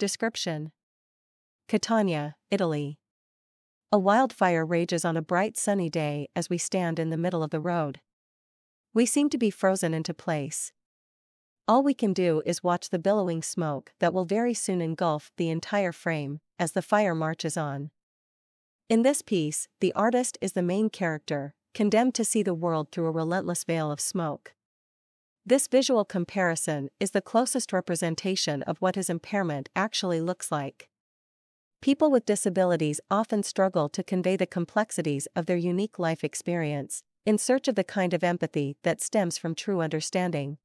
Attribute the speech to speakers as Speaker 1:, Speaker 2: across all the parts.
Speaker 1: Description Catania, Italy. A wildfire rages on a bright sunny day as we stand in the middle of the road. We seem to be frozen into place. All we can do is watch the billowing smoke that will very soon engulf the entire frame as the fire marches on. In this piece, the artist is the main character, condemned to see the world through a relentless veil of smoke. This visual comparison is the closest representation of what his impairment actually looks like. People with disabilities often struggle to convey the complexities of their unique life experience, in search of the kind of empathy that stems from true understanding.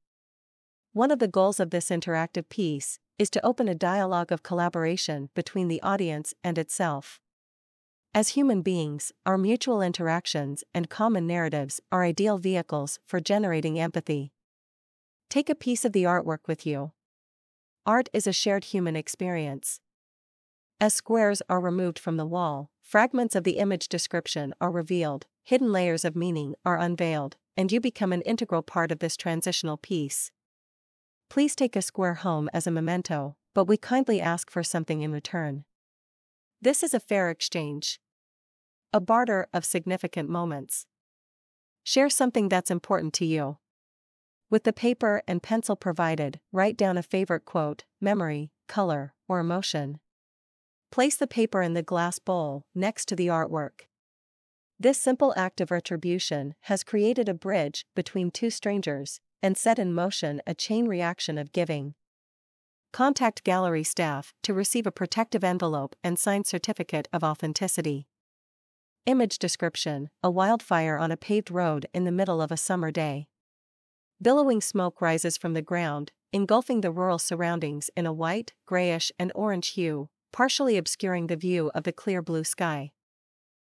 Speaker 1: One of the goals of this interactive piece is to open a dialogue of collaboration between the audience and itself. As human beings, our mutual interactions and common narratives are ideal vehicles for generating empathy. Take a piece of the artwork with you. Art is a shared human experience. As squares are removed from the wall, fragments of the image description are revealed, hidden layers of meaning are unveiled, and you become an integral part of this transitional piece. Please take a square home as a memento, but we kindly ask for something in return. This is a fair exchange. A barter of significant moments. Share something that's important to you. With the paper and pencil provided, write down a favorite quote, memory, color, or emotion. Place the paper in the glass bowl next to the artwork. This simple act of retribution has created a bridge between two strangers and set in motion a chain reaction of giving. Contact gallery staff to receive a protective envelope and signed certificate of authenticity. Image description A wildfire on a paved road in the middle of a summer day. Billowing smoke rises from the ground, engulfing the rural surroundings in a white, grayish, and orange hue, partially obscuring the view of the clear blue sky.